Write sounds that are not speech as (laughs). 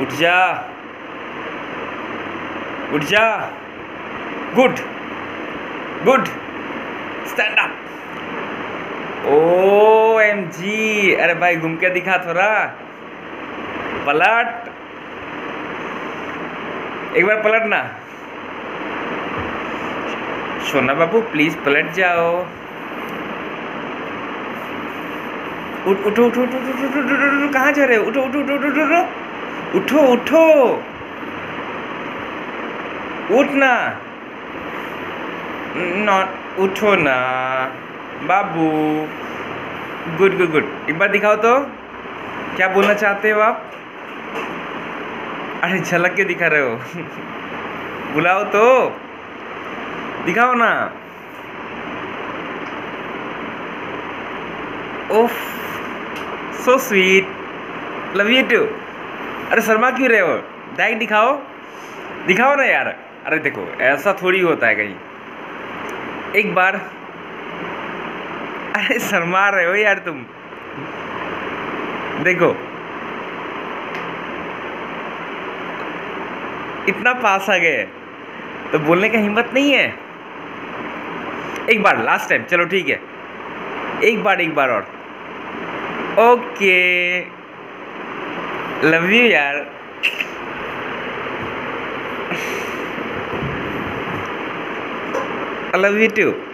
उठ जा उठ जा good good stand up O M G अरे भाई घूम के दिखा थोड़ा पलट एक बार पलटना सोना बाबू प्लीज़ पलट जाओ उठो उठो उठो उठो उठो उठो उठो कहाँ जा रहे हो उठो उठो उठो उठो उठो उठो उठो। उठ ना नॉट उठो ना। बाबू। गुड गुड गुड एक बार दिखाओ तो। क्या बोलना चाहते हो आप? अरे, झलक के दिखा रहे हो। (laughs) बुलाओ तो। दिखाओ ना। ओफ so sweet love you too अरे शर्मा क्यों रहे हो? डाइट दिखाओ। दिखाओ ना यार। अरे देखो, ऐसा थोड़ी होता है कहीं। एक बार। अरे शर्मा रहे हो यार तुम। देखो। इतना पास आ गए। तो बोलने का हिम्मत नहीं है। एक बार लास्ट टाइम चलो ठीक है। एक बार एक बार और। ओके। लव यू यार love you too.